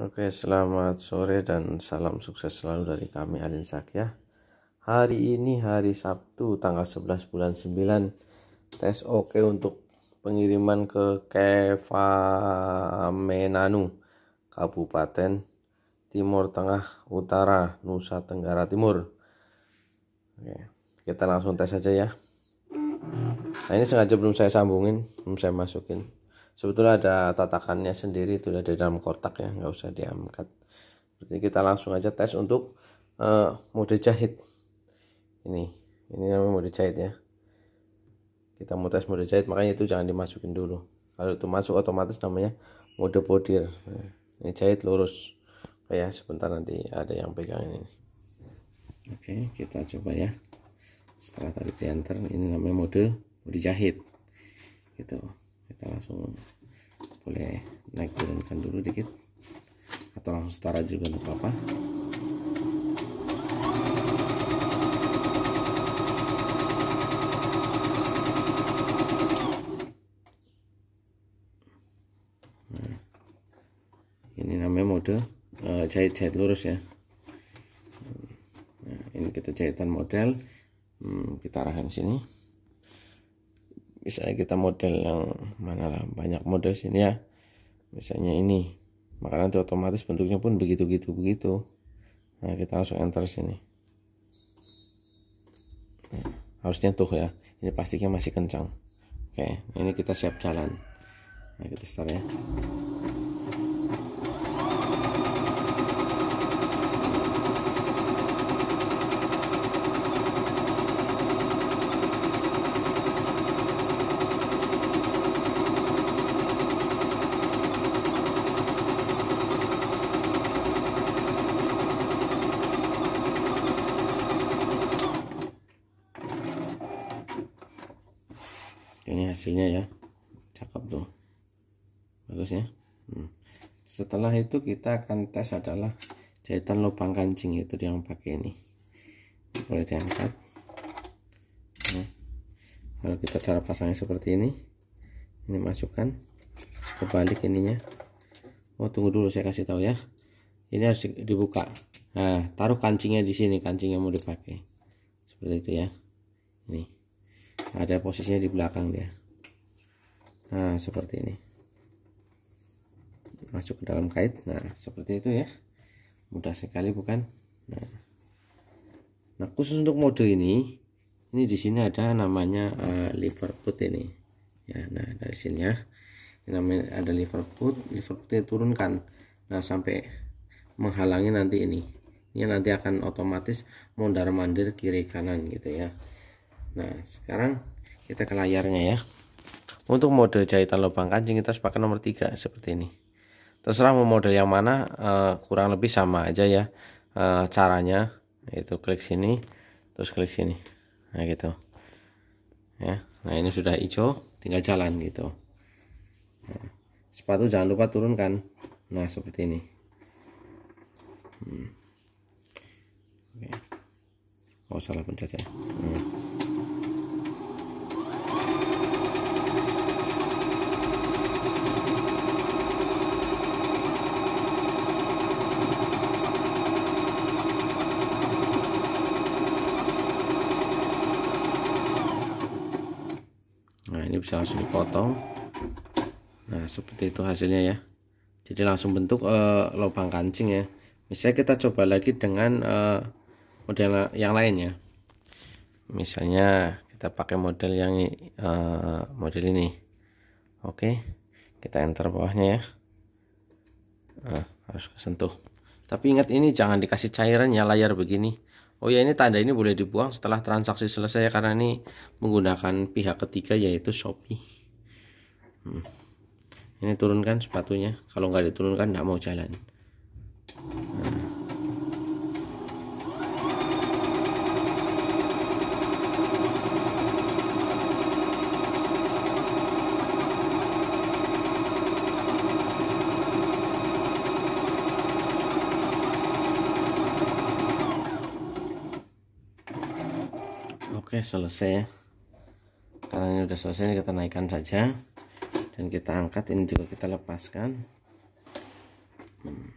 Oke, selamat sore dan salam sukses selalu dari kami Alin ya. Hari ini hari Sabtu tanggal 11 bulan 9 tes oke untuk pengiriman ke Kevamenanu Kabupaten Timur Tengah Utara Nusa Tenggara Timur. Oke, kita langsung tes saja ya. Nah ini sengaja belum saya sambungin, belum saya masukin sebetulnya ada tatakannya sendiri itu ada di dalam kotak ya nggak usah diangkat. Berarti kita langsung aja tes untuk uh, mode jahit. Ini ini namanya mode jahit ya. Kita mau tes mode jahit makanya itu jangan dimasukin dulu. Kalau itu masuk otomatis namanya mode podir nah, ini jahit lurus. Kayak sebentar nanti ada yang pegang ini. Oke kita coba ya. Setelah tadi diantar ini namanya mode mode jahit. Gitu kita langsung boleh naik turunkan dulu dikit. Atau langsung setara juga tidak apa-apa. Nah, ini namanya mode uh, jahit-jahit lurus ya. Nah, ini kita jahitan model. Hmm, kita arahkan sini misalnya kita model yang mana lah banyak model sini ya. Misalnya ini maka nanti otomatis bentuknya pun begitu gitu begitu. Nah kita langsung enter sini. Nah, harusnya tuh ya ini plastiknya masih kencang. Oke ini kita siap jalan. Nah kita start ya hasilnya ya. Cakep tuh. Bagus ya. Hmm. setelah itu kita akan tes adalah jahitan lubang kancing itu yang pakai ini. Boleh diangkat. Nah, kalau kita cara pasangnya seperti ini ini masukkan kebalik ininya. Oh tunggu dulu saya kasih tahu ya. Ini harus dibuka. Nah taruh kancingnya di sini kancingnya mau dipakai. Seperti itu ya. Ini ada posisinya di belakang dia nah seperti ini. Masuk ke dalam kait. Nah seperti itu ya. Mudah sekali bukan? Nah. Nah khusus untuk mode ini ini di sini ada namanya uh, lever put ini. Ya nah dari sini ya. Ini namanya ada lever put. Lever put turunkan nah sampai menghalangi nanti ini. Ini nanti akan otomatis mondar mandir kiri kanan gitu ya. Nah sekarang kita ke layarnya ya untuk mode jahitan lubang kancing kita sepakat nomor 3 seperti ini. Terserah mau model yang mana uh, kurang lebih sama aja ya uh, caranya. Itu klik sini terus klik sini. Nah gitu. Ya nah ini sudah hijau tinggal jalan gitu. Nah, sepatu jangan lupa turunkan. Nah seperti ini. Hmm. Oke. oh salah pencet ya. Hmm. Bisa langsung dipotong. Nah seperti itu hasilnya ya. Jadi langsung bentuk uh, lubang kancing ya. Misalnya kita coba lagi dengan uh, model yang lain ya. Misalnya kita pakai model yang uh, model ini. Oke kita enter bawahnya ya. Nah, harus kesentuh. Tapi ingat ini jangan dikasih cairan ya layar begini Oh ya ini tanda ini boleh dibuang setelah transaksi selesai karena ini menggunakan pihak ketiga yaitu Shopee. Hmm. Ini turunkan sepatunya. Kalau nggak diturunkan nggak mau jalan. Nah. Selesai. Ya karena ini udah selesai kita naikkan saja. Dan kita angkat ini juga kita lepaskan. Hmm.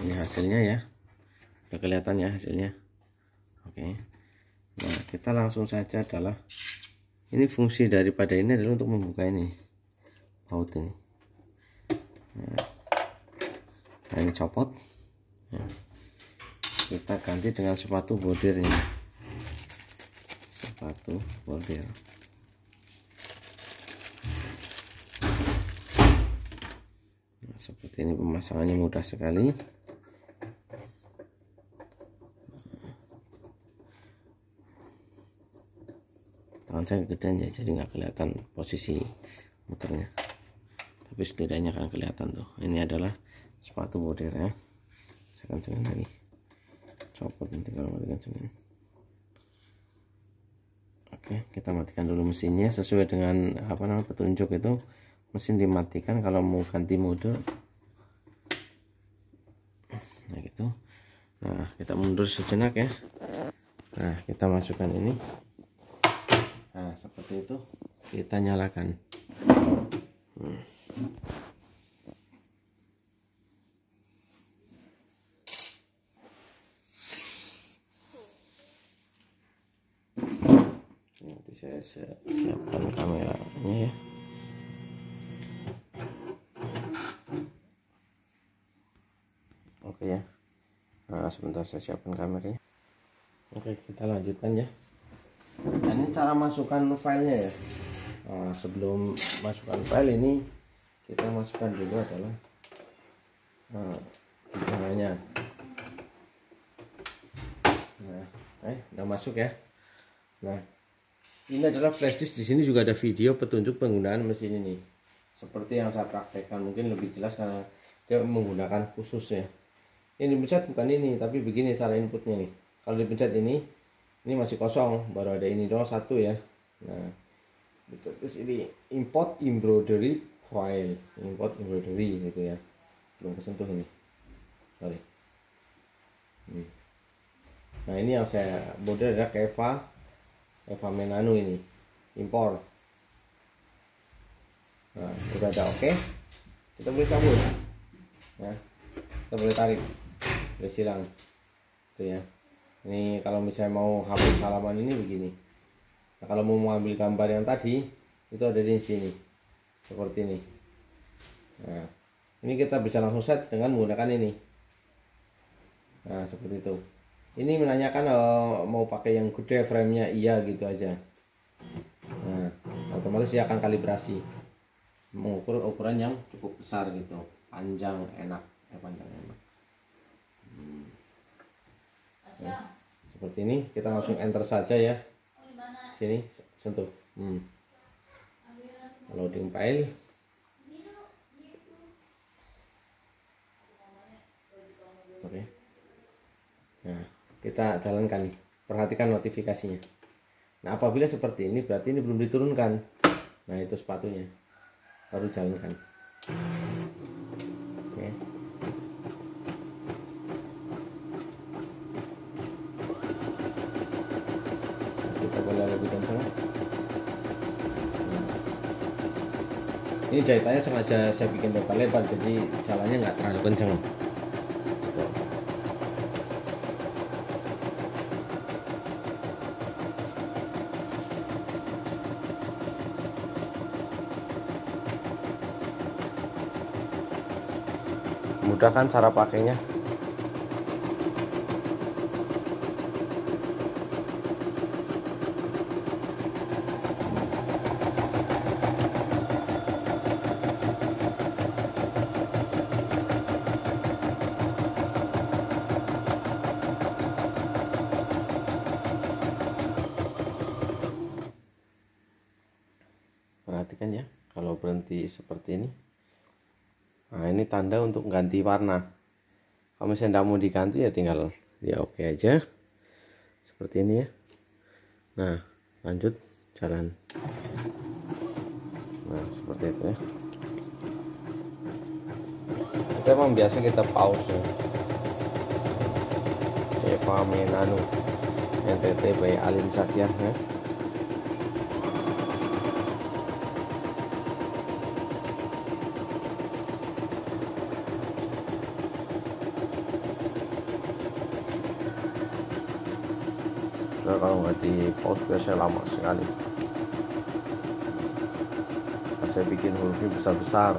ini hasilnya ya. Udah kelihatan ya hasilnya? Oke. Nah kita langsung saja adalah ini fungsi daripada ini adalah untuk membuka ini baut ini. Nah, nah ini copot. Nah, kita ganti dengan sepatu bordir ini sepatu bordir nah, seperti ini pemasangannya mudah sekali. Tangan saya gedean ya jadi nggak kelihatan posisi muternya. Tapi setidaknya akan kelihatan tuh. Ini adalah sepatu bordir ya. Saya kencengin lagi. Copot mau dikencengin oke kita matikan dulu mesinnya. Sesuai dengan apa namanya petunjuk itu mesin dimatikan. Kalau mau ganti mode nah gitu. Nah kita mundur sejenak ya. Nah kita masukkan ini. Nah seperti itu. Kita nyalakan. Hmm. nanti saya siapkan kameranya ya. Oke ya. Nah sebentar saya siapkan kameranya. Oke kita lanjutkan ya. Nah, ini cara masukkan filenya ya. Nah, sebelum masukkan file ini kita masukkan dulu adalah nah, nah eh udah masuk ya. Nah ini adalah flash disk. Di sini juga ada video petunjuk penggunaan mesin ini. Seperti yang saya praktekkan. Mungkin lebih jelas karena dia menggunakan khusus ya ini dipencet bukan ini tapi begini cara inputnya nih. Kalau dipencet ini ini masih kosong. Baru ada ini doang satu ya. Nah terus ini import embroidery file. Import embroidery gitu ya. Belum kesentuh ini. Sorry. Nah ini yang saya border adalah Keva Eva Menanu ini impor. Nah udah ada oke. Okay. kita boleh cabut. Ya kita boleh tarik. Boleh silang. Itu ya. Ini kalau misalnya mau hapus halaman ini begini. Nah, kalau mau mengambil gambar yang tadi itu ada di sini. Seperti ini. Nah ini kita bisa langsung set dengan menggunakan ini. Nah seperti itu ini menanyakan uh, mau pakai yang gede framenya iya gitu aja. Nah otomatis dia akan kalibrasi. Mengukur ukuran yang cukup besar gitu. Panjang enak. Eh panjang enak. Hmm. nah, seperti ini kita langsung enter saja ya. Sini sentuh. Hmm. loading file. Oke. Nah kita jalankan. Nih perhatikan notifikasinya. Nah apabila seperti ini berarti ini belum diturunkan. Nah itu sepatunya. Baru jalankan. Oke. Kita boleh lebih kencang ini jahitannya sengaja saya bikin lebar-lebar jadi jalannya nggak terlalu kencang mudah kan cara pakainya? Perhatikan ya kalau berhenti seperti ini nah ini tanda untuk ganti warna. Kalau misalnya tidak mau diganti ya tinggal ya oke aja. Seperti ini ya. Nah lanjut jalan. Nah seperti itu ya. Kita memang biasa kita pause ya. Eva Menanu NTT by Alin Satya ya kalau nggak di pause biasanya lama sekali. Nah, saya bikin hurufnya besar-besar.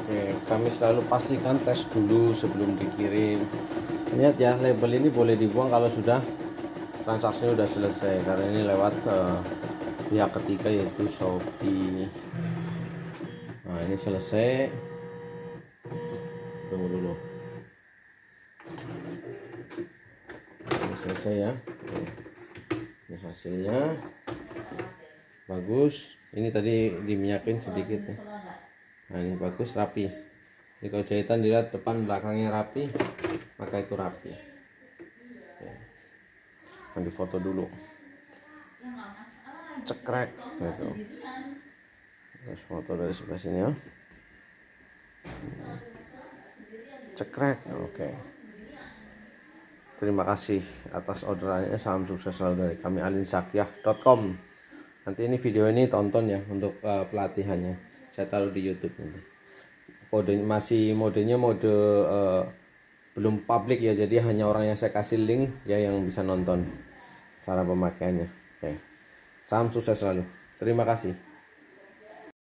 Oke kami selalu pastikan tes dulu sebelum dikirim. Lihat ya label ini boleh dibuang kalau sudah transaksinya sudah selesai karena ini lewat uh, pihak ketiga yaitu Shopee. Nah ini selesai. Tunggu dulu selesai ya. Ini hasilnya. Bagus. Ini tadi diminyakin sedikit ya. Nah ini bagus rapi. Ini kalau jahitan dilihat depan belakangnya rapi maka itu rapi. Oke. di foto dulu. Cekrek. Gitu. Terus foto dari sebelah sini ya. Cekrek. Oke terima kasih atas orderannya. Salam sukses selalu dari kami alinsakyah.com nanti ini video ini tonton ya untuk uh, pelatihannya. Saya taruh di YouTube nanti. Kode masih modenya mode uh, belum publik ya. Jadi hanya orang yang saya kasih link ya yang bisa nonton cara pemakaiannya. Oke. Salam sukses selalu. Terima kasih